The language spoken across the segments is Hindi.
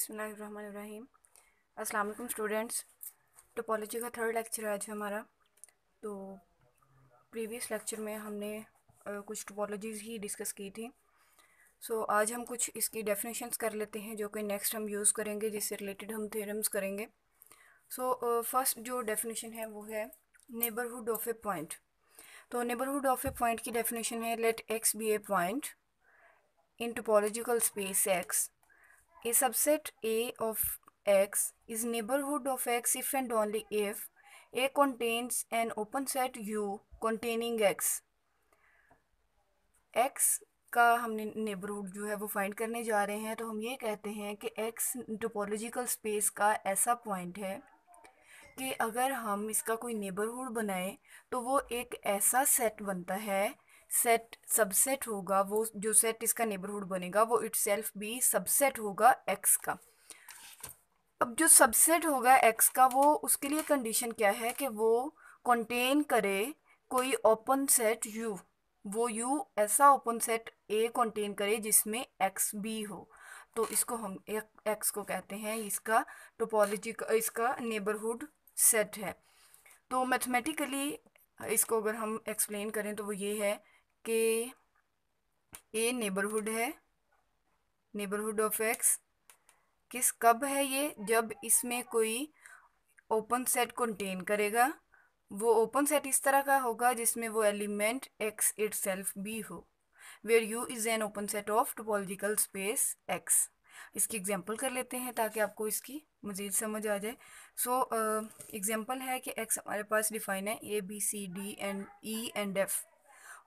बिस्मिल्लाहिर्रहमानिर्रहीम। अस्सलाम स्टूडेंट्स टोपोलॉजी का थर्ड लेक्चर आज हमारा। तो प्रीवियस लेक्चर में हमने कुछ टोपोलॉजीज़ ही डिस्कस की थी। सो so, आज हम कुछ इसकी डेफिनेशंस कर लेते हैं जो कि नेक्स्ट हम यूज़ करेंगे जिससे रिलेटेड हम थ्योरम्स करेंगे। सो so, फ़र्स्ट uh, जो डेफिनेशन है वो है नेबरहुड ऑफ़ ए पॉइंट। तो नेबरहुड ऑफ़ ए पॉइंट की डेफिनेशन है let X be a point in topological space X. A subset A of X is neighborhood of X if and only if A contains an open set U containing X. X का हमने नेबरहुड जो है वो फाइंड करने जा रहे हैं तो हम ये कहते हैं कि X टोपोलॉजिकल स्पेस का ऐसा पॉइंट है कि अगर हम इसका कोई नेबरहुड बनाएँ तो वो एक ऐसा सेट बनता है सेट सबसेट होगा, वो जो सेट इसका नेबरहुड बनेगा, वो इट भी सबसेट होगा एक्स का। अब जो सबसेट होगा एक्स का, वो उसके लिए कंडीशन क्या है कि वो कंटेन करे कोई ओपन सेट यू वो यू ऐसा ओपन सेट ए कंटेन करे जिसमें एक्स बी हो। तो इसको हम एक्स को कहते हैं, इसका टोपोलॉजी इसका नेबरहुड सेट है। तो मैथमेटिकली इसको अगर हम एक्सप्लेन करें तो वो ये है कि ए नेबरहुड है नेबरहुड ऑफ़ एक्स किस कब है ये? जब इसमें कोई ओपन सेट कंटेन करेगा वो ओपन सेट इस तरह का होगा जिसमें वो एलिमेंट एक्स इट भी हो where U is an open set of topological space X इसकी एग्जांपल कर लेते हैं ताकि आपको इसकी मज़ीद समझ आ जाए। सो एग्जांपल uh, है कि एक्स हमारे पास डिफाइन है A B C D and E and F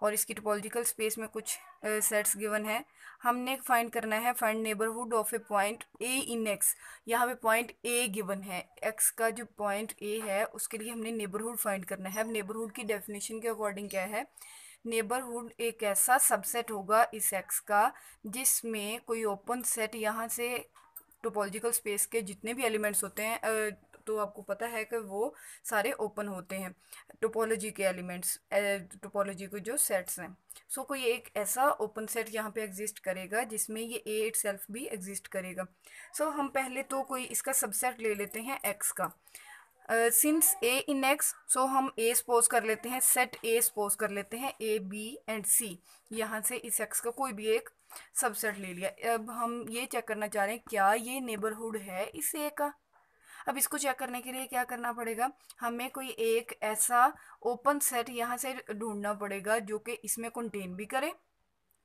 और इसकी टोपोलॉजिकल स्पेस में कुछ सेट्स गिवन है। हमने फाइंड करना है find neighbourhood of a point A in X यहाँ पे पॉइंट ए गिवन है। एक्स का जो पॉइंट ए है, उसके लिए हमने नेबरहुड फाइंड करना है। अब नेबरहुड की डेफिनेशन के अकॉर्डिंग क्या है? नेबरहुड एक ऐसा सबसेट होगा इस एक्स का, जिसमें कोई ओपन सेट यहाँ से टोपोलॉजिकल स्पेस के जितने भी एलिमेंट्स होते हैं तो आपको पता है कि वो सारे ओपन होते हैं टोपोलॉजी के एलिमेंट्स टोपोलॉजी के जो सेट्स हैं। सो so, कोई एक ऐसा ओपन सेट यहाँ पे एग्जिस्ट करेगा जिसमें ये ए इट सेल्फ भी एग्जिस्ट करेगा। सो so, हम पहले तो कोई इसका सबसेट ले लेते हैं एक्स का। Since A in X so हम ए सपोज़ कर लेते हैं सेट ए सपोज़ कर लेते हैं ए बी एंड सी यहाँ से इस एक्स का कोई भी एक सबसेट ले लिया। अब हम ये चेक करना चाह रहे हैं क्या ये नेबरहुड है इस ए का? अब इसको चेक करने के लिए क्या करना पड़ेगा? हमें कोई एक ऐसा ओपन सेट यहाँ से ढूंढना पड़ेगा जो कि इसमें कंटेन भी करे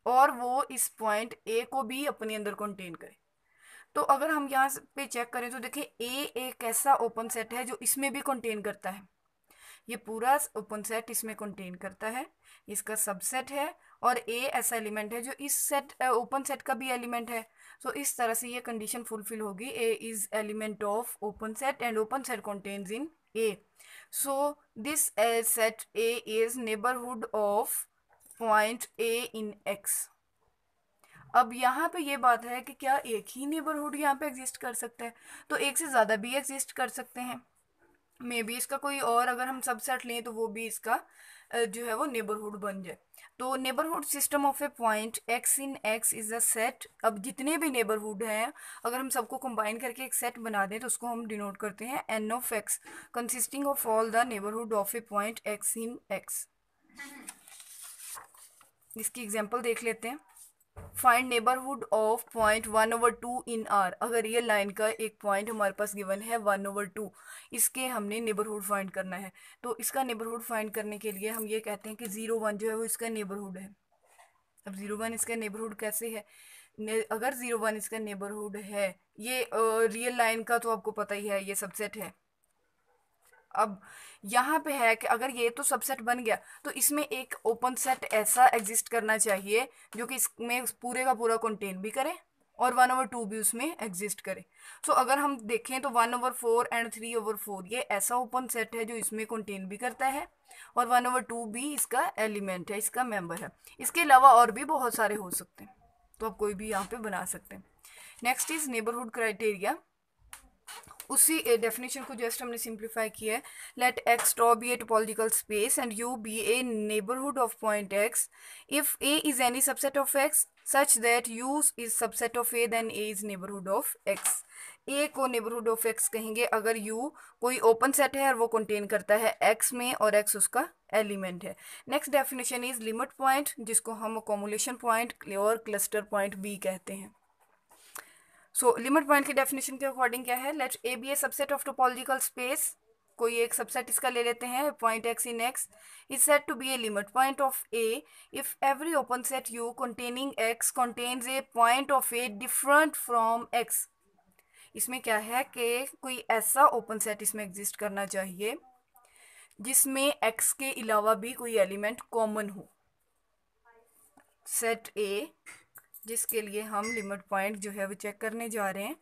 और वो इस पॉइंट ए को भी अपने अंदर कंटेन करे। तो अगर हम यहाँ पे चेक करें तो देखिए ए एक ऐसा ओपन सेट है जो इसमें भी कंटेन करता है। ये पूरा ओपन सेट इसमें कंटेन करता है, इसका सबसेट है और ए ऐसा एलिमेंट है जो इस सेट ओपन सेट का भी एलिमेंट है। सो इस तरह से ये कंडीशन फुलफिल होगी। A is element of open set and open set contains in A so this set A is neighbourhood of point A in X अब यहाँ पे ये बात है कि क्या एक ही नेबरहुड यहाँ पे एग्जिस्ट कर सकता है? तो एक से ज़्यादा भी एग्जिस्ट कर सकते हैं। मे बी इसका कोई और अगर हम सबसेट लें तो वो भी इसका जो है वो नेबरहुड बन जाए। तो neighbourhood system of a point X in X is a set अब जितने भी नेबरहुड हैं, अगर हम सबको कंबाइन करके एक सेट बना दें तो उसको हम डिनोट करते हैं N of X consisting of all the neighbourhood of a point X in X इसकी एग्जांपल देख लेते हैं। Find neighbourhood of point one over two in R अगर ये लाइन का एक पॉइंट हमारे पास गिवन है वन ओवर टू इसके हमने नेबरहुड फाइंड करना है। तो इसका नेबरहुड फाइंड करने के लिए हम ये कहते हैं कि ज़ीरो वन जो है वो इसका नेबरहुड है। अब ज़ीरो वन इसका नेबरहुड कैसे है? ने, अगर ज़ीरो वन इसका नेबरहुड है ये रियल लाइन का तो आपको पता ही है ये सबसेट है। अब यहाँ पे है कि अगर ये तो सबसेट बन गया तो इसमें एक ओपन सेट ऐसा एग्जिस्ट करना चाहिए जो कि इसमें पूरे का पूरा कंटेन भी करे और वन ओवर टू भी उसमें एग्जिस्ट करे। सो so, अगर हम देखें तो one over four and three over four ये ऐसा ओपन सेट है जो इसमें कंटेन भी करता है और वन ओवर टू भी इसका एलिमेंट है इसका मेंबर है। इसके अलावा और भी बहुत सारे हो सकते हैं तो आप कोई भी यहाँ पे बना सकते हैं। नेक्स्ट इज़ नेबरहुड क्राइटेरिया उसी डेफिनेशन को जस्ट हमने सिंप्लीफाई किया है। Let X tau be a topological space and U be a neighbourhood of point X if A is any subset of X such that U is subset of A then A is neighbourhood of X A को नेबरहुड ऑफ़ एक्स कहेंगे। अगर यू कोई ओपन सेट है और वो कंटेन करता है एक्स में और एक्स उसका एलिमेंट है। Next definition is limit point जिसको हम अकोमुलेशन पॉइंट और क्लस्टर पॉइंट बी कहते हैं। सो लिमिट पॉइंट की डेफिनेशन के अकॉर्डिंग क्या है? Let A be a subset of topological space कोई एक सबसेट इसका ले लेते हैं point X in X is set to be a limit point of A if every open set U containing X contains a point of A different from X इसमें क्या है कि कोई ऐसा ओपन सेट इसमें एग्जिस्ट करना चाहिए, जिसमें एक्स के अलावा भी कोई एलिमेंट कॉमन हो। सेट ए जिसके लिए हम लिमिट पॉइंट जो है वो चेक करने जा रहे हैं।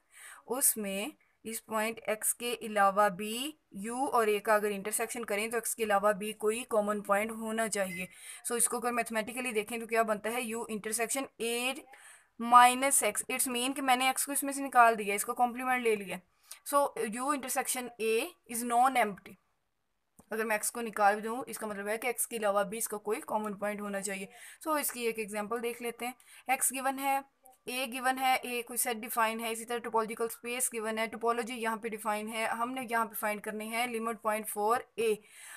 उसमें इस पॉइंट एक्स के अलावा भी यू और ए का अगर इंटरसेक्शन करें तो एक्स के अलावा भी कोई कॉमन पॉइंट होना चाहिए। सो so, इसको अगर मैथमेटिकली देखें तो क्या बनता है? U intersection A minus X it's mean कि मैंने एक्स को इसमें से निकाल दिया इसको कॉम्प्लीमेंट ले लिया। So U intersection A is non empty अगर मैं एक्स को निकाल दूँ इसका मतलब है कि एक्स के अलावा भी इसका कोई कॉमन पॉइंट होना चाहिए। सो so, इसकी एक एग्जांपल देख लेते हैं। एक्स गिवन है ए गिवन है ए कोई सेट डिफाइन है इसी तरह टोपोलॉजिकल स्पेस गिवन है टोपोलॉजी यहाँ पे डिफाइन है हमने यहाँ पे फाइंड करने हैं लिमिट पॉइंट फॉर ए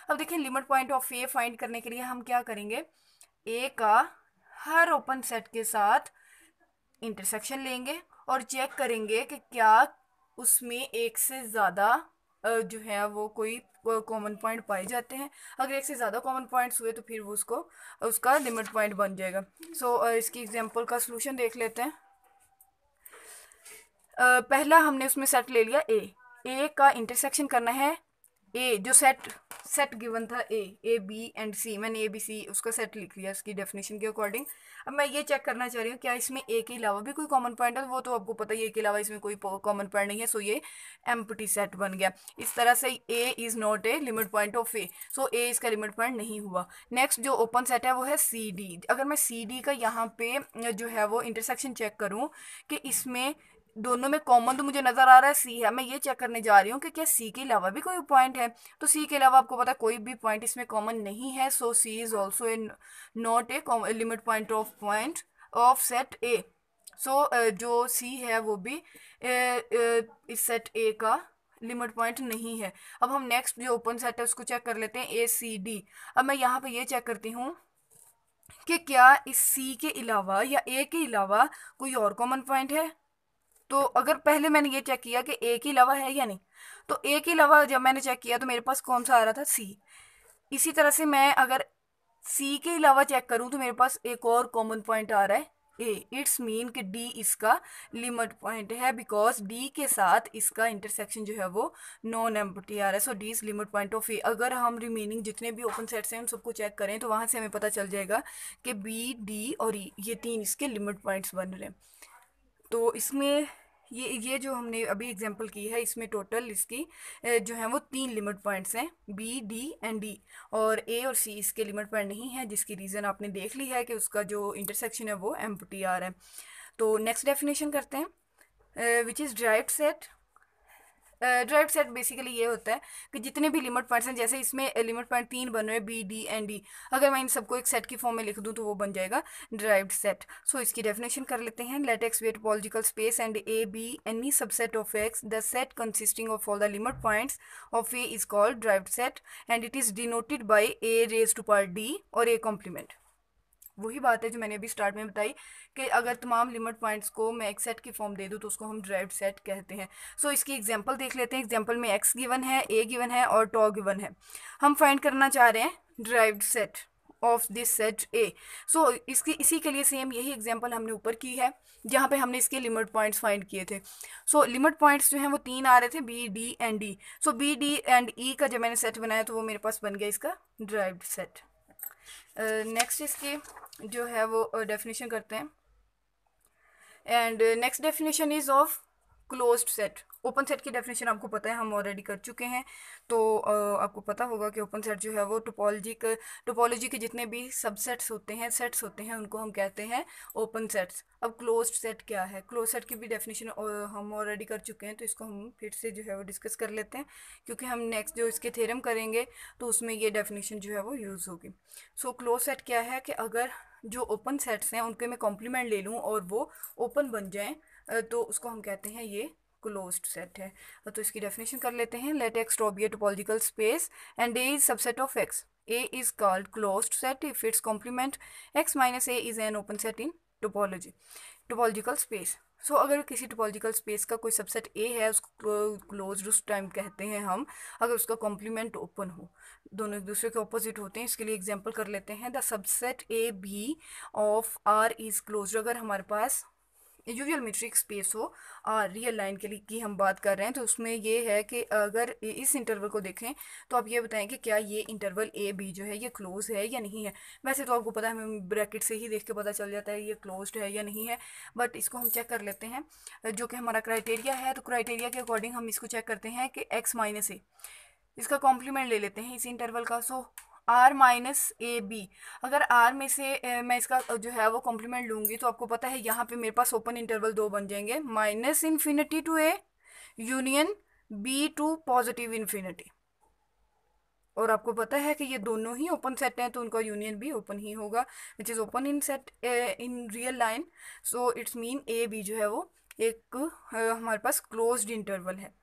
अब देखिए limit point of A find करने के लिए हम क्या करेंगे? ए का हर ओपन सेट के साथ इंटरसेक्शन लेंगे और चेक करेंगे कि क्या उसमें एक से ज़्यादा जो है वो कोई कॉमन पॉइंट पाए जाते हैं। अगर एक से ज़्यादा कॉमन पॉइंट्स हुए तो फिर वो उसको उसका लिमिट पॉइंट बन जाएगा। सो so, इसकी एग्जांपल का सोल्यूशन देख लेते हैं। पहला हमने उसमें सेट ले लिया ए ए का इंटरसेक्शन करना है। ए जो सेट सेट गिवन था ए ए बी एंड सी मैंने ए बी सी उसका सेट लिख लिया उसकी डेफिनेशन के अकॉर्डिंग अब मैं ये चेक करना चाह रही हूँ, क्या इसमें ए के अलावा भी कोई कॉमन पॉइंट है? वो तो आपको पता ही ए के अलावा इसमें कोई कॉमन पॉइंट नहीं है सो ये एम्पटी सेट बन गया. इस तरह से A is not a limit point of A so A इसका लिमिट पॉइंट नहीं हुआ. नेक्स्ट जो ओपन सेट है वो है सी डी अगर मैं सी डी का यहाँ पे, जो है वो इंटरसेक्शन चेक करूँ कि इसमें दोनों में कॉमन तो मुझे नज़र आ रहा है सी है। मैं ये चेक करने जा रही हूँ कि क्या सी के अलावा भी कोई पॉइंट है। तो सी के अलावा आपको पता है, कोई भी पॉइंट इसमें कॉमन नहीं है। So C is also a not a limit point of point of set A so जो सी है, वो भी इस सेट ए का लिमिट पॉइंट नहीं है। अब हम नेक्स्ट जो ओपन सेट है, उसको चेक कर लेते हैं ए सी डी अब मैं यहाँ पे ये चेक करती हूँ कि क्या इस सी के अलावा या ए के अलावा कोई और कॉमन पॉइंट है? तो अगर पहले मैंने ये चेक किया कि ए के अलावा है या नहीं तो ए के अलावा जब मैंने चेक किया तो मेरे पास कौन सा आ रहा था? सी इसी तरह से मैं अगर सी के अलावा चेक करूँ तो मेरे पास एक और कॉमन पॉइंट आ रहा है। ए इट्स मीन कि डी इसका लिमिट पॉइंट है बिकॉज़ डी के साथ इसका इंटरसेक्शन जो है वो नॉन एम्पटी आ रहा है। So D is limit point of A अगर हम रिमेनिंग जितने भी ओपन सेट्स हैं उन सबको चेक करें तो वहाँ से हमें पता चल जाएगा कि बी डी और ई e, ये तीन इसके लिमिट पॉइंट्स बन रहे हैं। तो इसमें ये ये जो हमने अभी एग्जांपल की है, इसमें टोटल इसकी जो है वो तीन लिमिट पॉइंट्स हैं बी डी एंड डी और ए और सी इसके लिमिट पॉइंट नहीं है, जिसकी रीज़न आपने देख ली है कि उसका जो इंटरसेक्शन है वो एम है. तो नेक्स्ट डेफिनेशन करते हैं which is derived set derived set basically ये होता है कि जितने भी लिमिट पॉइंट्स हैं, जैसे इसमें लिमिट पॉइंट तीन बन रहे हैं बी डी एंड डी अगर मैं इन सबको एक सेट की फॉर्म में लिख दूँ तो वो बन जाएगा ड्राइव्ड सेट सो इसकी डेफिनेशन कर लेते हैं. Let X with topological space and A be any subset of X the set consisting of all the limit points of A is called derived set and it is denoted by A raise to power D और ए कॉम्प्लीमेंट वही बात है जो मैंने अभी स्टार्ट में बताई कि अगर तमाम लिमिट पॉइंट्स को मैं एक सेट की फॉर्म दे दूँ तो उसको हम ड्राइव सेट कहते हैं। सो so, इसकी एग्जांपल देख लेते हैं। एग्जांपल में एक्स गिवन है ए गिवन है और टॉ गिवन है। हम फाइंड करना चाह रहे हैं derived set of this set A so इसकी इसी के लिए सेम यही एग्जांपल हमने ऊपर की है जहाँ पे हमने इसके लिमिट पॉइंट्स फाइंड किए थे। सो लिमिट पॉइंट्स जो हैं वो तीन आ रहे थे B D and D so B D and E का जब मैंने सेट बनाया तो वो मेरे पास बन गया इसका ड्राइव्ड सेट नेक्स्ट इसकी जो है वो डेफिनेशन करते हैं। And next definition is of closed set open set की डेफिनेशन आपको पता है, हम ऑलरेडी कर चुके हैं। तो आपको पता होगा कि ओपन सेट जो है वो टोपोलॉजी के टोपोलॉजी के जितने भी सबसेट्स होते हैं सेट्स होते हैं, उनको हम कहते हैं ओपन सेट्स अब क्लोज्ड सेट क्या है? क्लोज सेट की भी डेफिनेशन हम ऑलरेडी कर चुके हैं तो इसको हम फिर से जो है वो डिस्कस कर लेते हैं, क्योंकि हम नेक्स्ट जो इसके थेरम करेंगे तो उसमें ये डेफिनेशन जो है वो यूज़ होगी. सो क्लोज सेट क्या है कि अगर जो ओपन सेट्स हैं, उनके मैं कॉम्प्लीमेंट ले लूँ और वो ओपन बन जाएँ तो उसको हम कहते हैं ये क्लोज्ड सेट है। तो इसकी डेफिनेशन कर लेते हैं। Let X tau be a topological space and A is subset of X A is called closed set if its complement X minus A is an open set in topology topological space so अगर किसी टोपोलॉजिकल स्पेस का कोई सबसेट ए है, उसको क्लोज उस टाइम कहते हैं हम, अगर उसका कॉम्प्लीमेंट ओपन हो, दोनों एक दूसरे के ऑपोजिट होते हैं, इसके लिए एग्जांपल कर लेते हैं। The subset A B of R is close अगर हमारे पास यूजुअल मीट्रिक स्पेस हो रियल लाइन के लिए की हम बात कर रहे हैं तो उसमें ये है कि अगर इस इंटरवल को देखें तो आप ये बताएँ कि क्या ये इंटरवल ए बी जो है, ये क्लोज है या नहीं है? वैसे तो आपको पता है, हमें ब्रैकेट से ही देख के पता चल जाता है ये क्लोज्ड है या नहीं है बट इसको हम चेक कर लेते हैं, जो कि हमारा क्राइटेरिया है तो क्राइटेरिया के अकॉर्डिंग हम इसको चेक करते हैं कि एक्स माइनस ए इसका कॉम्प्लीमेंट ले लेते हैं इस इंटरवल का so R minus A B अगर आर में से ए, मैं इसका जो है वो कॉम्प्लीमेंट लूँगी तो आपको पता है यहाँ पे मेरे पास ओपन इंटरवल दो बन जाएँगे। Minus infinity to A union B to positive infinity और आपको पता है कि ये दोनों ही ओपन सेट हैं तो उनका यूनियन भी ओपन ही होगा which is open in set in real line so it's mean A B जो है वो एक हमारे पास क्लोज्ड इंटरवल है।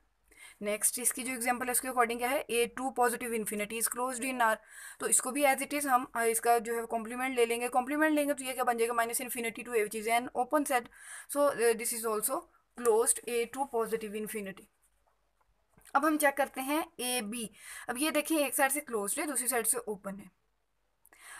नेक्स्ट इसकी जो एग्ज़ाम्पल है, उसके अकॉर्डिंग क्या है? A to positive infinity is close in R तो इसको भी एज इट इज़ हम इसका जो है कॉम्प्लीमेंट ले लेंगे। कॉम्प्लीमेंट लेंगे तो ये क्या बन जाएगा? Minus infinity to A which is an open set so this is also close A to positive infinity अब हम चेक करते हैं ए बी अब ये देखिए, एक साइड से क्लोज है, दूसरी साइड से ओपन है।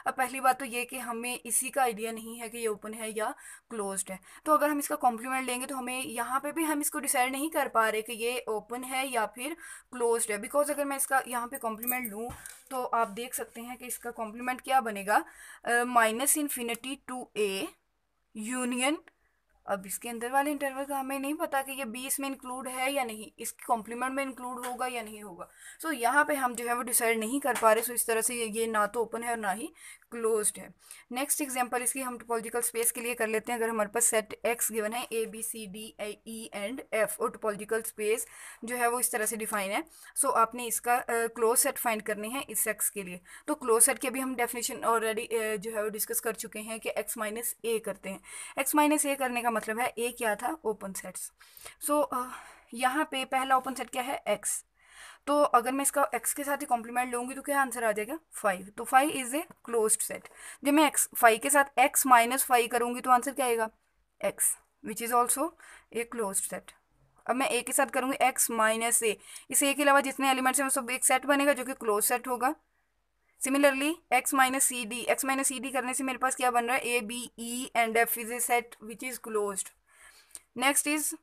अब पहली बात तो ये कि हमें इसी का आइडिया नहीं है कि ये ओपन है या क्लोज है। तो अगर हम इसका कॉम्प्लीमेंट लेंगे तो हमें यहाँ पे भी हम इसको डिसाइड नहीं कर पा रहे कि ये ओपन है या फिर क्लोज है। बिकॉज़ अगर मैं इसका यहाँ पे कॉम्प्लीमेंट लूँ तो आप देख सकते हैं कि इसका कॉम्प्लीमेंट क्या बनेगा? Minus infinity to A union अब इसके अंदर वाले इंटरवल का हमें नहीं पता कि ये बीस में इंक्लूड है या नहीं इसके कॉम्प्लीमेंट में इंक्लूड होगा या नहीं होगा। सो so, यहाँ पे हम जो है वो डिसाइड नहीं कर पा रहे सो so, इस तरह से ये ना तो ओपन है और ना ही क्लोज्ड है। नेक्स्ट एग्जांपल इसकी हम टोपोलॉजिकल स्पेस के लिए कर लेते हैं। अगर हमारे पास सेट एक्स गिवन है A B C D E and F और टोपोलॉजिकल स्पेस जो है वो इस तरह से डिफाइन है। सो so, आपने इसका क्लोज सेट फाइंड करने हैं इस एक्स के लिए। तो क्लोज सेट के भी हम डेफिनेशन ऑलरेडी जो है वो डिस्कस कर चुके हैं कि एक्स माइनस ए करते हैं। एक्स माइनस ए करने का मतलब है ए क्या था? ओपन सेट्स सो यहाँ पे पहला ओपन सेट क्या है? एक्स तो अगर मैं इसका एक्स के साथ ही कॉम्प्लीमेंट लूँगी तो क्या आंसर आ जाएगा? फाइव तो five is a close set जब मैं एक्स फाइव के साथ एक्स माइनस फाइव करूँगी तो आंसर क्या आएगा? X which is also a close set अब मैं ए के साथ करूँगी एक्स माइनस ए इस ए के अलावा जितने एलिमेंट्स हैं वो सब एक सेट बनेगा जो कि क्लोज सेट होगा. Similarly X minus C D X minus C D करने से मेरे पास क्या बन रहा है? A B E and F is a set which is close next is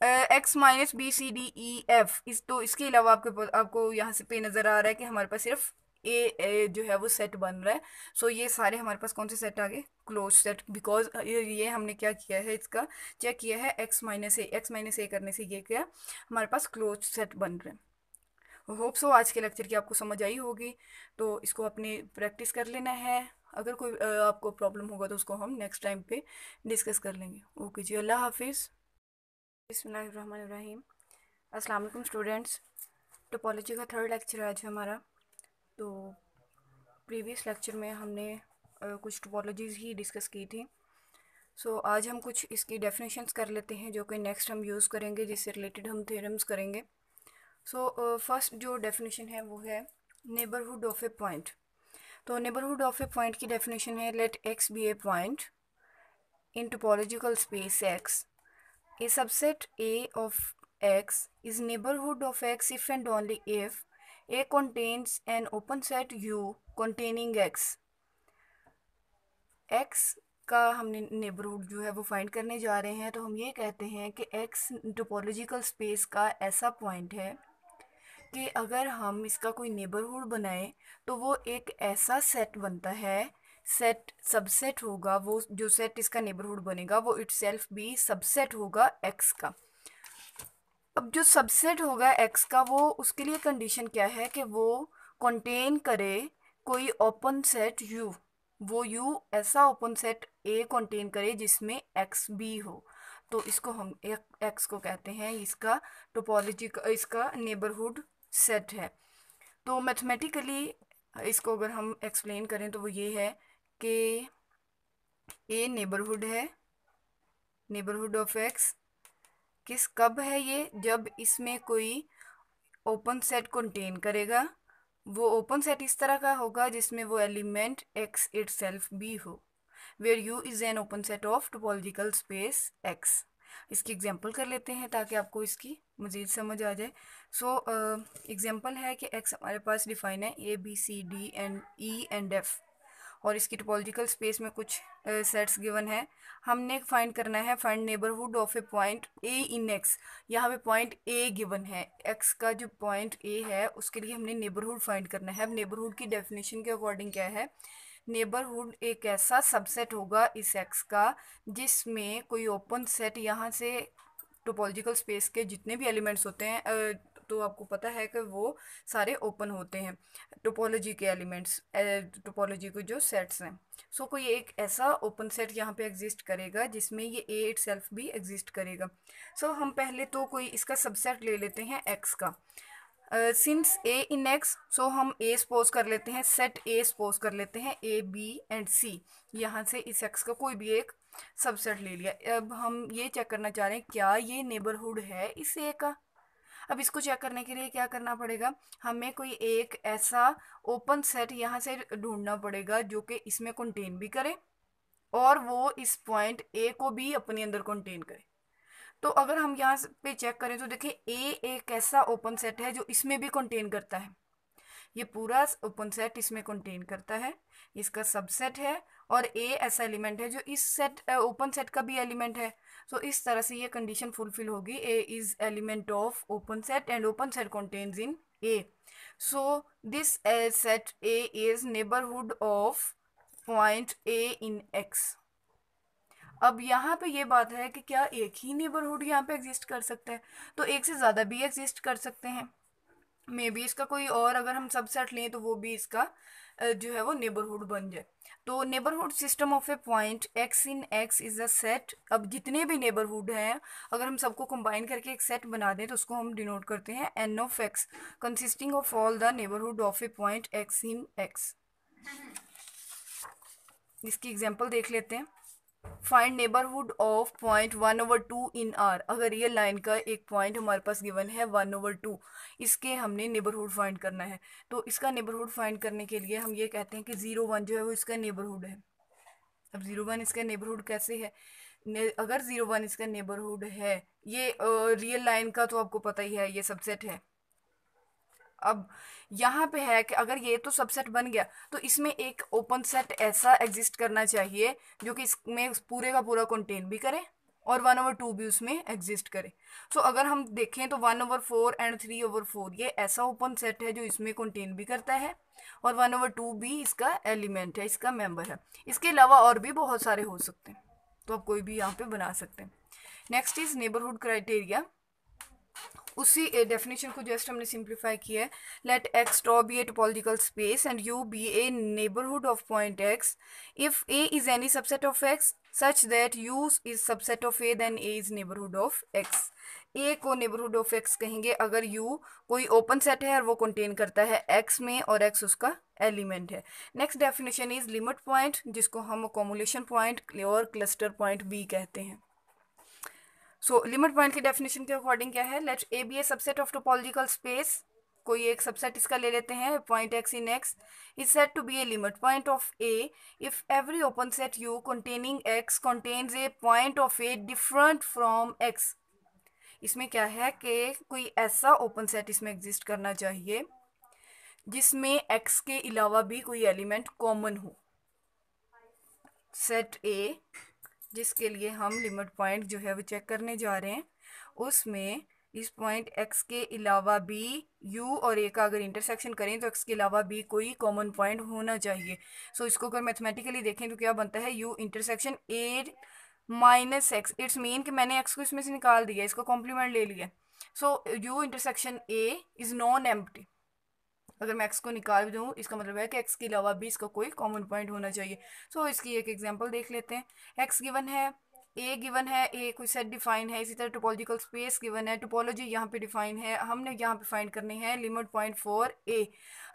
X minus B C D E F इस तो इसके अलावा आपके आपको यहाँ से पे नज़र आ रहा है कि हमारे पास सिर्फ़ ए, ए जो है वो सेट बन रहा है। सो so, ये सारे हमारे पास कौन से सेट आ गए? क्लोज सेट बिकॉज़ ये, हमने क्या किया है इसका? चेक किया है X minus A X minus A करने से ये क्या हमारे पास क्लोज सेट बन रहे हैं। होप सो आज के लेक्चर की आपको समझ आई होगी। तो इसको अपने प्रैक्टिस कर लेना है। अगर कोई आपको प्रॉब्लम होगा तो उसको हम नेक्स्ट टाइम पे डिस्कस कर लेंगे। ओके जी अल्लाह हाफिज़। बसमीम अस्सलाम स्टूडेंट्स। टोपोलॉजी का थर्ड लेक्चर आज हमारा। तो प्रीवियस लेक्चर में हमने कुछ टोपोलॉजीज़ ही डिस्कस की थी। सो so, आज हम कुछ इसकी डेफिनेशंस कर लेते हैं जो कि नेक्स्ट हम यूज़ करेंगे जिससे रिलेटेड हम थेरम्स करेंगे। सो so, फ़र्स्ट uh, जो डेफिनेशन है वो है नेबरहुड ऑफ़ ए पॉइंट। तो नेबरहुड ऑफ़ ए पॉइंट की डेफिनेशन है let X be a point in topological space X. A subset A of X is neighborhood of X if and only if A contains an open set U containing X. X का हमने नेबरहुड जो है वो फाइंड करने जा रहे हैं तो हम ये कहते हैं कि X टोपोलॉजिकल स्पेस का ऐसा पॉइंट है कि अगर हम इसका कोई नेबरहुड बनाएँ तो वो एक ऐसा सेट बनता है सेट सबसेट होगा, वो जो सेट इसका नेबरहुड बनेगा, वो इट भी सबसेट होगा एक्स का। अब जो सबसेट होगा एक्स का, वो उसके लिए कंडीशन क्या है कि वो कंटेन करे कोई ओपन सेट यू वो यू ऐसा ओपन सेट ए कंटेन करे जिसमें एक्स बी हो। तो इसको हम एक्स को कहते हैं, इसका टोपोलॉजी इसका नेबरहुड सेट है। तो मैथमेटिकली इसको अगर हम एक्सप्लेन करें तो वो ये है कि ए नेबरहुड है नेबरहुड ऑफ़ एक्स किस कब है ये? जब इसमें कोई ओपन सेट कंटेन करेगा वो ओपन सेट इस तरह का होगा जिसमें वो एलिमेंट एक्स इट भी हो where U is an open set of topological space X इसकी एग्जांपल कर लेते हैं ताकि आपको इसकी मज़ीद समझ आ जाए। सो एग्जांपल uh, है कि एक्स हमारे पास डिफाइन है A B C D and E and F और इसकी टोपोलॉजिकल स्पेस में कुछ सेट्स गिवन है। हमने फाइंड करना है find neighbourhood of a point A in X यहाँ पे पॉइंट ए गिवन है। एक्स का जो पॉइंट ए है, उसके लिए हमने नेबरहुड फाइंड करना है। अब नेबरहुड की डेफिनेशन के अकॉर्डिंग क्या है? नेबरहुड एक ऐसा सबसेट होगा इस एक्स का, जिसमें कोई ओपन सेट यहाँ से टोपोलॉजिकल स्पेस के जितने भी एलिमेंट्स होते हैं तो आपको पता है कि वो सारे ओपन होते हैं टोपोलॉजी के एलिमेंट्स टोपोलॉजी के जो सेट्स हैं। सो so, कोई एक ऐसा ओपन सेट यहाँ पे एग्जिस्ट करेगा जिसमें ये ए इट सेल्फ भी एग्जिस्ट करेगा। सो so, हम पहले तो कोई इसका सबसेट ले लेते हैं एक्स का। Since A in X so हम ए सपोज़ कर लेते हैं सेट ए सपोज़ कर लेते हैं ए बी एंड सी यहाँ से इस एक्स का कोई भी एक सबसेट ले लिया। अब हम ये चेक करना चाह रहे हैं क्या ये नेबरहुड है इस ए का? अब इसको चेक करने के लिए क्या करना पड़ेगा? हमें कोई एक ऐसा ओपन सेट यहाँ से ढूंढना पड़ेगा जो कि इसमें कंटेन भी करे और वो इस पॉइंट ए को भी अपने अंदर कंटेन करे। तो अगर हम यहाँ पे चेक करें तो देखिए ए एक ऐसा ओपन सेट है जो इसमें भी कंटेन करता है। ये पूरा ओपन सेट इसमें कंटेन करता है। इसका सबसेट है और ए ऐसा एलिमेंट है जो इस सेट ओपन सेट का भी एलिमेंट है। सो so, इस तरह से ये कंडीशन फुलफिल होगी। A is element of open set and open set contains in A so this set A is neighbourhood of point A in X अब यहाँ पे ये बात है कि क्या एक ही नेबरहुड यहाँ पे एग्जिस्ट कर सकता है? तो एक से ज़्यादा भी एग्जिस्ट कर सकते हैं। मे बी इसका कोई और अगर हम सबसेट लें तो वो भी इसका जो है वो नेबरहुड बन जाए। तो neighbourhood system of a point X in X is a set अब जितने भी नेबरहुड हैं, अगर हम सबको कंबाइन करके एक सेट बना दें तो उसको हम डिनोट करते हैं N of X consisting of all the neighbourhood of a point X in X इसकी एग्ज़ाम्पल देख लेते हैं। Find neighbourhood of point one over two in R अगर ये लाइन का एक पॉइंट हमारे पास गिवन है वन ओवर टू इसके हमने नेबरहुड फाइंड करना है। तो इसका नेबरहुड फाइंड करने के लिए हम ये कहते हैं कि ज़ीरो वन जो है वो इसका नेबरहुड है। अब ज़ीरो वन इसका नेबरहुड कैसे है? ने, अगर ज़ीरो वन इसका नेबरहुड है ये रियल लाइन का तो आपको पता ही है ये सबसेट है। अब यहाँ पे है कि अगर ये तो सबसेट बन गया तो इसमें एक ओपन सेट ऐसा एग्जिस्ट करना चाहिए जो कि इसमें पूरे का पूरा कंटेन भी करे और वन ओवर टू भी उसमें एग्जिस्ट करे। सो so, अगर हम देखें तो one over four and three over four ये ऐसा ओपन सेट है जो इसमें कंटेन भी करता है और वन ओवर टू भी इसका एलिमेंट है इसका मेंबर है। इसके अलावा और भी बहुत सारे हो सकते हैं तो आप कोई भी यहाँ पे बना सकते हैं। नेक्स्ट इज़ नेबरहुड क्राइटेरिया उसी डेफिनेशन को जस्ट हमने सिंप्लीफाई किया है। Let X tau be a topological space and U be a neighbourhood of point X if A is any subset of X such that U is subset of A then A is neighbourhood of X A को नेबरहुड ऑफ़ एक्स कहेंगे। अगर यू कोई ओपन सेट है और वो कंटेन करता है एक्स में और एक्स उसका एलिमेंट है। Next definition is limit point जिसको हम अकोमुलेशन पॉइंट और क्लस्टर पॉइंट बी कहते हैं। सो लिमिट पॉइंट की डेफिनेशन के अकॉर्डिंग क्या है? Let A be a subset of topological space कोई एक सबसेट इसका ले लेते हैं point X in X is set to be a limit point of A if every open set U containing X contains a point of A different from X इसमें क्या है कि कोई ऐसा ओपन सेट इसमें एग्जिस्ट करना चाहिए, जिसमें एक्स के अलावा भी कोई एलिमेंट कॉमन हो. सेट ए जिसके लिए हम लिमिट पॉइंट जो है वो चेक करने जा रहे हैं। उसमें इस पॉइंट एक्स के अलावा बी यू और ए का अगर इंटरसेक्शन करें तो एक्स के अलावा बी कोई कॉमन पॉइंट होना चाहिए। सो so, इसको अगर मैथमेटिकली देखें तो क्या बनता है? U intersection A minus X it's mean कि मैंने एक्स को इसमें से निकाल दिया इसको कॉम्प्लीमेंट ले लिया। So U intersection A is non empty अगर मैं एक्स को निकाल दूँ इसका मतलब है कि एक्स के अलावा भी इसका कोई कॉमन पॉइंट होना चाहिए। सो so, इसकी एक एग्ज़ाम्पल देख लेते हैं। एक्स गिवन है ए गिवन है ए कोई सेट डिफाइन है इसी तरह टोपोलॉजिकल स्पेस गिवन है टोपोलॉजी यहाँ पे डिफाइन है हमने यहाँ पे फाइंड करने हैं लिमिट पॉइंट फॉर ए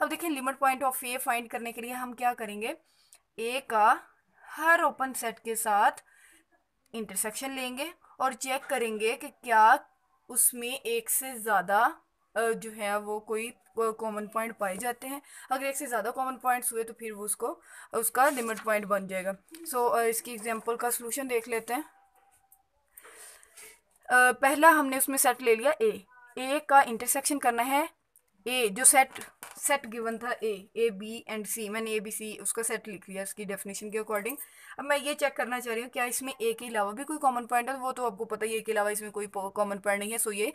अब देखिए limit point of A find करने के लिए हम क्या करेंगे? ए का हर ओपन सेट के साथ इंटरसेक्शन लेंगे और चेक करेंगे कि क्या उसमें एक से ज़्यादा जो है वो कोई कॉमन पॉइंट पाए जाते हैं। अगर एक से ज़्यादा कॉमन पॉइंट्स हुए तो फिर वो उसको उसका लिमिट पॉइंट बन जाएगा। सो so, इसकी एग्जांपल का सोल्यूशन देख लेते हैं। पहला हमने उसमें सेट ले लिया ए ए का इंटरसेक्शन करना है। ए जो सेट सेट गिवन था ए ए बी एंड सी मैंने ए बी सी उसका सेट लिख लिया उसकी डेफिनेशन के अकॉर्डिंग अब मैं ये चेक करना चाह रही हूँ, क्या इसमें ए के अलावा भी कोई कॉमन पॉइंट है? वो तो आपको पता ही ए के अलावा इसमें कोई कॉमन पॉइंट नहीं है सो ये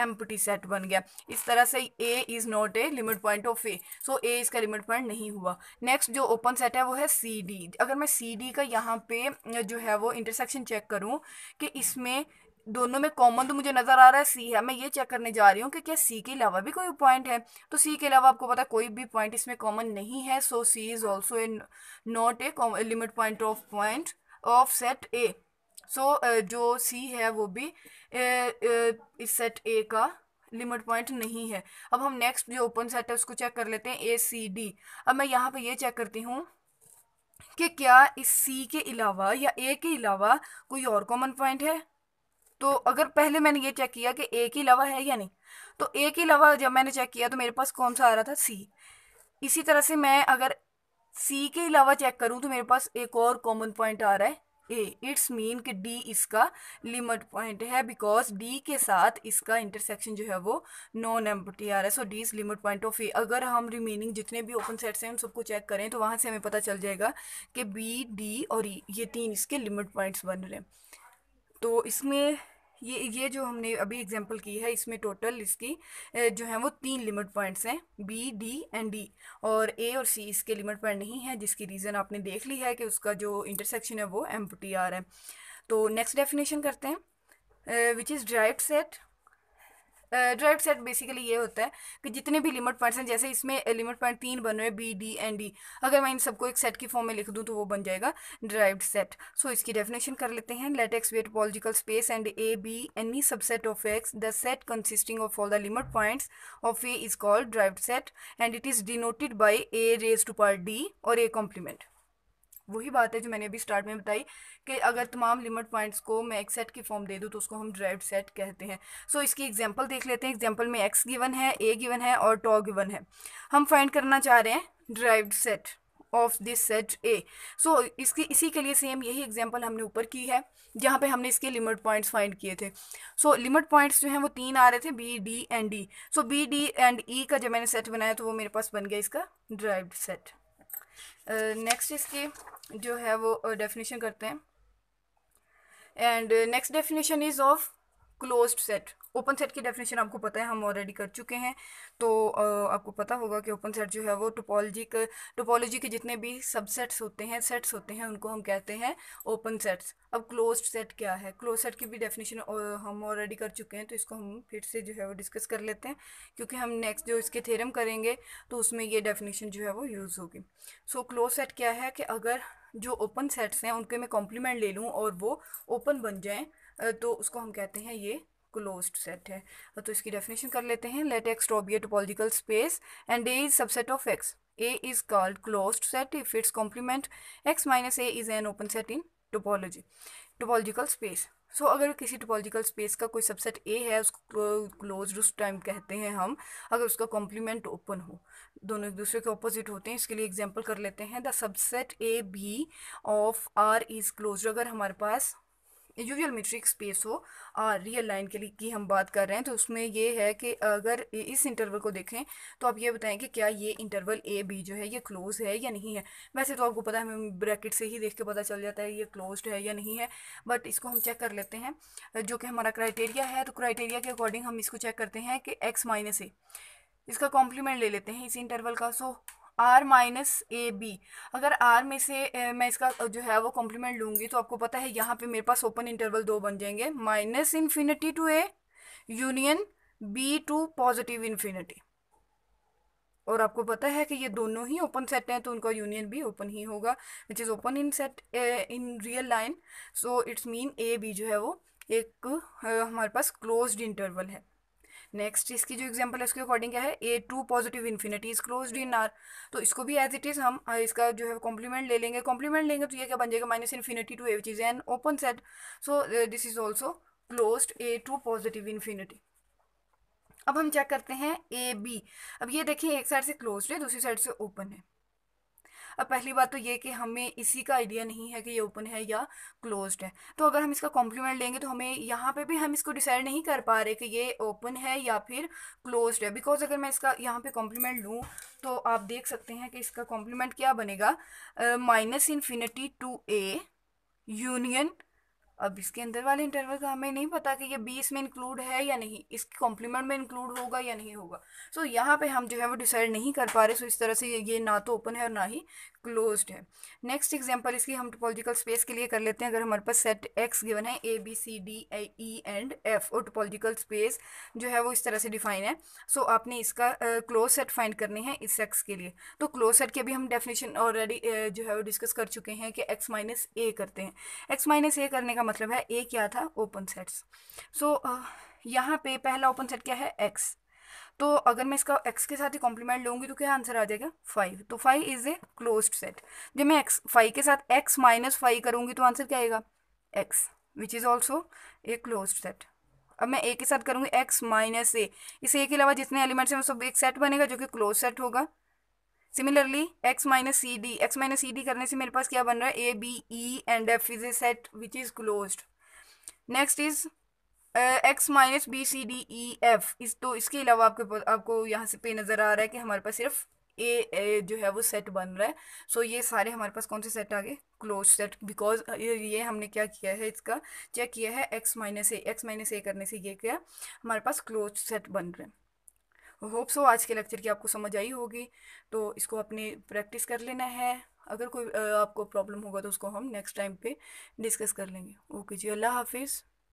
एम्पटी सेट बन गया. इस तरह से A is not a limit point of A so A इसका लिमिट पॉइंट नहीं हुआ. नेक्स्ट जो ओपन सेट है वो है सी डी अगर मैं सी डी का यहाँ पे, जो है वो इंटरसेक्शन चेक करूँ कि इसमें दोनों में कॉमन तो मुझे नज़र आ रहा है सी है। मैं ये चेक करने जा रही हूँ कि क्या सी के अलावा भी कोई पॉइंट है। तो सी के अलावा आपको पता है, कोई भी पॉइंट इसमें कॉमन नहीं है। So C is also a not a limit point of point of set A so जो सी है, वो भी इस सेट ए का लिमिट पॉइंट नहीं है। अब हम नेक्स्ट जो ओपन सेट है, उसको चेक कर लेते हैं ए सी डी अब मैं यहाँ पे ये चेक करती हूँ कि क्या इस सी के अलावा या ए के अलावा कोई और कॉमन पॉइंट है? तो अगर पहले मैंने ये चेक किया कि ए के अलावा है या नहीं तो ए के अलावा जब मैंने चेक किया तो मेरे पास कौन सा आ रहा था? सी इसी तरह से मैं अगर सी के अलावा चेक करूँ तो मेरे पास एक और कॉमन पॉइंट आ रहा है। ए इट्स मीन कि डी इसका लिमिट पॉइंट है बिकॉज़ डी के साथ इसका इंटरसेक्शन जो है वो नॉन एम्पटी आ रहा है। So D is limit point of A अगर हम रिमेनिंग जितने भी ओपन सेट्स हैं उन सबको चेक करें तो वहाँ से हमें पता चल जाएगा कि बी डी और ई e, ये तीन इसके लिमिट पॉइंट्स बन रहे हैं। तो इसमें ये ये जो हमने अभी एग्जांपल की है, इसमें टोटल इसकी जो है वो तीन लिमिट पॉइंट्स हैं बी डी एंड डी और ए और सी इसके लिमिट पॉइंट नहीं है, जिसकी रीज़न आपने देख ली है कि उसका जो इंटरसेक्शन है वो एम है. तो नेक्स्ट डेफिनेशन करते हैं which is derived set derived set basically ये होता है कि जितने भी लिमिट पॉइंट्स हैं, जैसे इसमें लिमिट पॉइंट तीन बन रहे हैं बी डी एंड डी अगर मैं इन सबको एक सेट की फॉर्म में लिख दूँ तो वो बन जाएगा ड्राइव सेट सो इसकी डेफिनेशन कर लेते हैं। Let X wet topological space and A be any subset of X the set consisting of all the limit points of A is called derived set and it is denoted by A raise to power D और ए कॉम्प्लीमेंट वही बात है जो मैंने अभी स्टार्ट में बताई कि अगर तमाम लिमिट पॉइंट्स को मैं एक सेट की फॉर्म दे दूँ तो उसको हम ड्राइव सेट कहते हैं। सो so, इसकी एग्जांपल देख लेते हैं। एग्जांपल में एक्स गिवन है ए गिवन है और टॉ गिवन है। हम फाइंड करना चाह रहे हैं derived set of this set A so इसकी इसी के लिए सेम यही एग्जांपल हमने ऊपर की है जहाँ पे हमने इसके लिमिट पॉइंट्स फाइंड किए थे। सो लिमिट पॉइंट्स जो हैं वो तीन आ रहे थे B D and D so B D and E का जब मैंने सेट बनाया तो वो मेरे पास बन गया इसका ड्राइव्ड सेट नेक्स्ट इसकी जो है वो डेफिनेशन करते हैं। And next definition is of closed set open set की डेफिनेशन आपको पता है, हम ऑलरेडी कर चुके हैं। तो आपको पता होगा कि ओपन सेट जो है वो टोपोलॉजी के टोपोलॉजी के जितने भी सबसेट्स होते हैं सेट्स होते हैं, उनको हम कहते हैं ओपन सेट्स अब क्लोज्ड सेट क्या है? क्लोज सेट की भी डेफिनेशन हम ऑलरेडी कर चुके हैं तो इसको हम फिर से जो है वो डिस्कस कर लेते हैं, क्योंकि हम नेक्स्ट जो इसके थेरम करेंगे तो उसमें ये डेफिनेशन जो है वो यूज़ होगी। सो क्लोज सेट क्या है कि अगर जो ओपन सेट्स हैं, उनके मैं कॉम्प्लीमेंट ले लूँ और वो ओपन बन जाएँ तो उसको हम कहते हैं ये क्लोज्ड सेट है। तो इसकी डेफिनेशन कर लेते हैं। Let X tau be a topological space and A is subset of X A is called closed set if its complement X minus A is an open set in topology topological space so so, अगर किसी टोपोलॉजिकल स्पेस का कोई सबसेट ए है उसको क्लोज उस टाइम कहते हैं हम अगर उसका कॉम्प्लीमेंट ओपन हो। दोनों एक दूसरे के ऑपोजिट होते हैं इसके लिए एग्जांपल कर लेते हैं। The subset A B of R is close अगर हमारे पास यूजुअल मीट्रिक स्पेस हो रियल लाइन के लिए की हम बात कर रहे हैं तो उसमें ये है कि अगर इस इंटरवल को देखें तो आप ये बताएँ कि क्या ये इंटरवल ए बी जो है, ये क्लोज है या नहीं है? वैसे तो आपको पता है, हमें ब्रैकेट से ही देख के पता चल जाता है ये क्लोज है या नहीं है बट इसको हम चेक कर लेते हैं, जो कि हमारा क्राइटेरिया है तो क्राइटेरिया के अकॉर्डिंग हम इसको चेक करते हैं कि एक्स माइनस ए इसका कॉम्प्लीमेंट ले लेते हैं इस इंटरवल का so R minus A B अगर आर में से ए, मैं इसका जो है वो कॉम्प्लीमेंट लूँगी तो आपको पता है यहाँ पे मेरे पास ओपन इंटरवल दो बन जाएँगे। Minus infinity to A union B to positive infinity और आपको पता है कि ये दोनों ही ओपन सेट हैं तो उनका यूनियन भी ओपन ही होगा which is open in set in real line so it's mean A B जो है वो एक uh, हमारे पास क्लोज्ड इंटरवल है। नेक्स्ट इसकी जो एग्ज़ाम्पल है, उसके अकॉर्डिंग क्या है? A to positive infinity is close in R तो इसको भी एज इट इज़ हम इसका जो है कॉम्प्लीमेंट ले लेंगे। कॉम्प्लीमेंट लेंगे तो ये क्या बन जाएगा? Minus infinity to A which is an open set so this is also close A to positive infinity अब हम चेक करते हैं ए बी अब ये देखिए, एक साइड से क्लोज है, दूसरी साइड से ओपन है। अब पहली बात तो ये कि हमें इसी का आइडिया नहीं है कि ये ओपन है या क्लोज है। तो अगर हम इसका कॉम्प्लीमेंट लेंगे तो हमें यहाँ पे भी हम इसको डिसाइड नहीं कर पा रहे कि ये ओपन है या फिर क्लोज है। बिकॉज़ अगर मैं इसका यहाँ पे कॉम्प्लीमेंट लूँ तो आप देख सकते हैं कि इसका कॉम्प्लीमेंट क्या बनेगा? Minus infinity to A union अब इसके अंदर वाले इंटरवल का हमें नहीं पता कि ये बी इसमें इंक्लूड है या नहीं इसके कॉम्प्लीमेंट में इंक्लूड होगा या नहीं होगा। सो so, यहाँ पे हम जो है वो डिसाइड नहीं कर पा रहे सो so, इस तरह से ये ना तो ओपन है और ना ही क्लोज्ड है। नेक्स्ट एग्जांपल इसकी हम टोपोलॉजिकल स्पेस के लिए कर लेते हैं। अगर हमारे पास सेट एक्स गिवन है A B C D E and F और टोपोलॉजिकल स्पेस जो है वो इस तरह से डिफाइन है। सो so, आपने इसका क्लोज सेट फाइंड करने हैं इस एक्स के लिए। तो क्लोज सेट की भी हम डेफिनेशन ऑलरेडी जो है वो डिस्कस कर चुके हैं कि एक्स माइनस ए करते हैं। एक्स माइनस ए करने का मतलब है ए क्या था? ओपन सेट्स सो यहाँ पे पहला ओपन सेट क्या है? एक्स तो अगर मैं इसका एक्स के साथ ही कॉम्प्लीमेंट लूँगी तो क्या आंसर आ जाएगा? फाइव तो five is a close set जब मैं एक्स फाइव के साथ एक्स माइनस फाइव करूँगी तो आंसर क्या आएगा? X which is also a close set अब मैं ए के साथ करूँगी एक्स माइनस ए इस ए के अलावा जितने एलिमेंट्स हैं, वो सब एक सेट बनेगा जो कि क्लोज सेट होगा। Similarly X minus C D X minus C D करने से मेरे पास क्या बन रहा है? A B E and F is a set which is close next is X minus B C D E F इस तो इसके अलावा आपके पास आपको यहाँ से पे नज़र आ रहा है कि हमारे पास सिर्फ़ ए, ए जो है वो सेट बन रहा है। सो so, ये सारे हमारे पास कौन से सेट आ गए? क्लोज सेट बिकॉज़ ये, हमने क्या किया है इसका? चेक किया है X minus A X minus A करने से ये क्या हमारे पास क्लोज सेट बन रहे हैं। होप सो आज के लेक्चर की आपको समझ आई होगी। तो इसको अपनी प्रैक्टिस कर लेना है। अगर कोई आपको प्रॉब्लम होगा तो उसको हम नेक्स्ट टाइम पे डिस्कस कर लेंगे। ओके जी, अल्लाह हाफिज़।